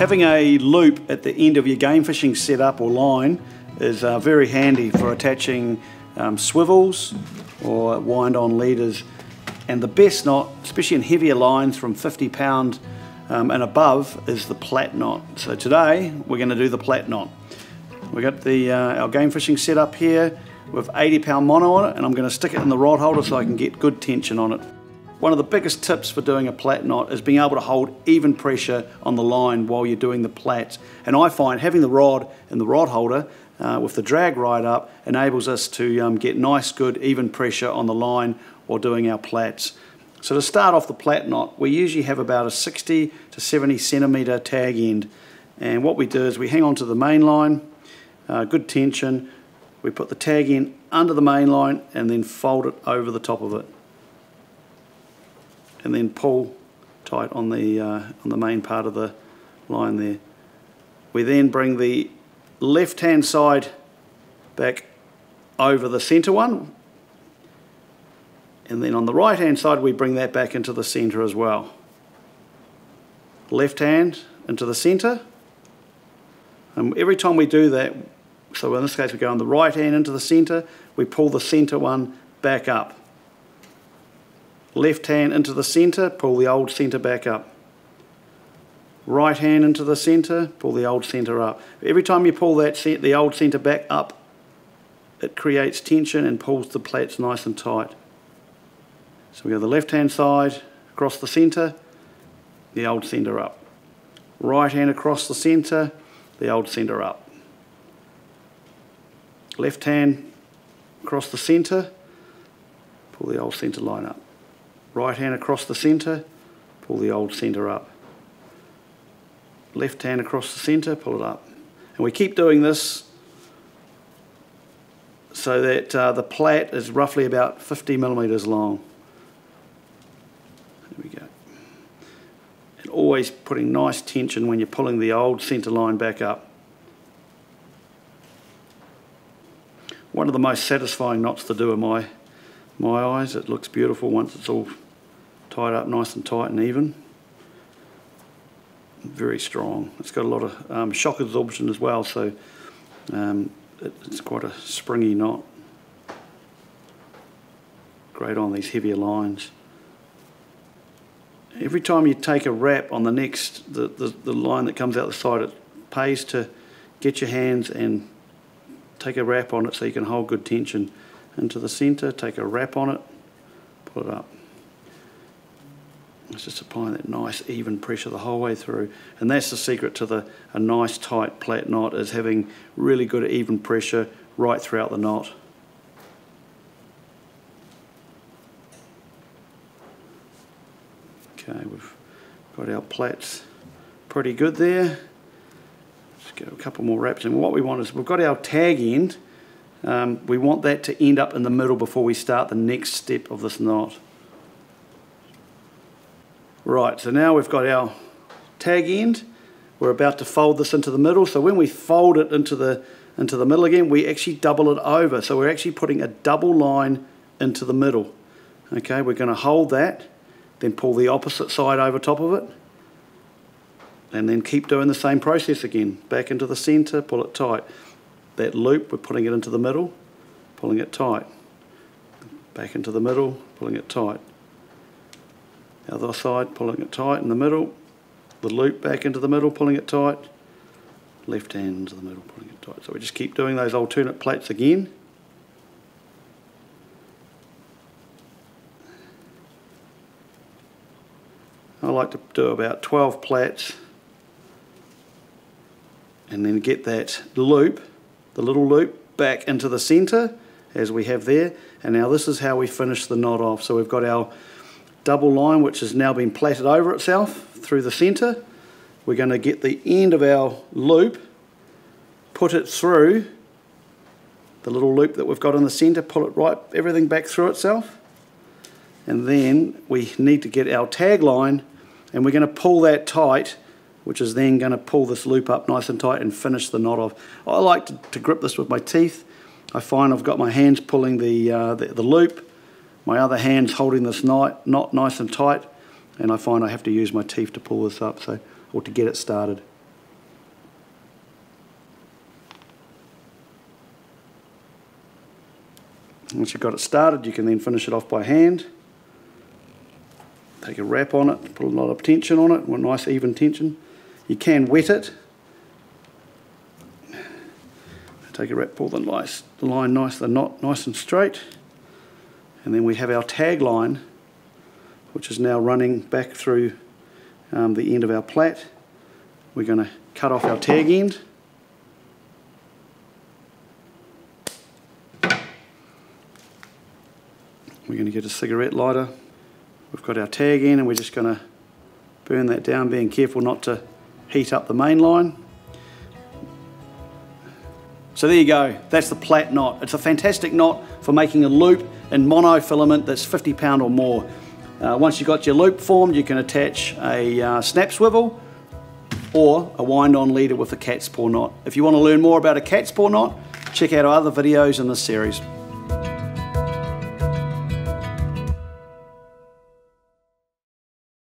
Having a loop at the end of your game fishing setup or line is uh, very handy for attaching um, swivels or wind on leaders and the best knot, especially in heavier lines from 50 pound um, and above is the plait knot. So today we're going to do the plait knot. We've got the, uh, our game fishing set up here with 80 pound mono on it and I'm going to stick it in the rod holder so I can get good tension on it. One of the biggest tips for doing a plait knot is being able to hold even pressure on the line while you're doing the plaits. And I find having the rod in the rod holder uh, with the drag right up enables us to um, get nice good even pressure on the line while doing our plaits. So to start off the plait knot, we usually have about a 60 to 70 centimetre tag end. And what we do is we hang on to the main line, uh, good tension, we put the tag end under the main line and then fold it over the top of it. And then pull tight on the, uh, on the main part of the line there. We then bring the left hand side back over the centre one and then on the right hand side, we bring that back into the center as well. Left hand into the center. And every time we do that, so in this case we go on the right hand into the center, we pull the center one back up. Left hand into the center, pull the old center back up. Right hand into the center, pull the old center up. Every time you pull that the old center back up, it creates tension and pulls the plaits nice and tight. So we go the left hand side across the centre, the old centre up. Right hand across the centre, the old centre up. Left hand across the centre, pull the old centre line up. Right hand across the centre, pull the old centre up. Left hand across the centre, pull it up. And we keep doing this so that uh, the plait is roughly about 50 millimetres long. There we go. And always putting nice tension when you're pulling the old centre line back up. One of the most satisfying knots to do in my, my eyes. It looks beautiful once it's all tied up nice and tight and even. Very strong. It's got a lot of um, shock absorption as well, so um, it, it's quite a springy knot. Great on these heavier lines every time you take a wrap on the next, the, the, the line that comes out the side, it pays to get your hands and take a wrap on it so you can hold good tension into the centre, take a wrap on it, pull it up. It's just applying that nice even pressure the whole way through. And that's the secret to the a nice tight plait knot is having really good even pressure right throughout the knot. Okay, we've got our plaits pretty good there. Let's get a couple more wraps and what we want is we've got our tag end. Um, we want that to end up in the middle before we start the next step of this knot. Right, so now we've got our tag end. We're about to fold this into the middle. So when we fold it into the, into the middle again, we actually double it over. So we're actually putting a double line into the middle. Okay, we're going to hold that then pull the opposite side over top of it and then keep doing the same process again back into the center pull it tight that loop we're putting it into the middle pulling it tight. Back into the middle pulling it tight. The other side pulling it tight in the middle. The loop back into the middle pulling it tight. Left hand into the middle pulling it tight. So we just keep doing those alternate plaits again. I like to do about 12 plaits and then get that loop, the little loop, back into the center as we have there. And now this is how we finish the knot off. So we've got our double line which has now been plaited over itself through the center. We're going to get the end of our loop, put it through the little loop that we've got in the center, pull it right, everything back through itself. And then we need to get our tag line and we're going to pull that tight which is then going to pull this loop up nice and tight and finish the knot off. I like to, to grip this with my teeth. I find I've got my hands pulling the, uh, the, the, loop, my other hand's holding this knot, knot nice and tight, and I find I have to use my teeth to pull this up so or to get it started. Once you've got it started, you can then finish it off by hand. Take a wrap on it, put a lot of tension on it, nice even tension. You can wet it. Take a wrap, pull the, nice, line nice, the knot nice and straight. And then we have our tag line, which is now running back through um, the end of our plait. We're going to cut off our tag end. We're going to get a cigarette lighter. We've got our tag in and we're just going to burn that down, being careful not to heat up the main line. So there you go, that's the plait knot. It's a fantastic knot for making a loop in monofilament that's 50 pound or more. Uh, once you've got your loop formed, you can attach a uh, snap swivel or a wind-on leader with a cat's paw knot. If you want to learn more about a cat's paw knot, check out our other videos in this series.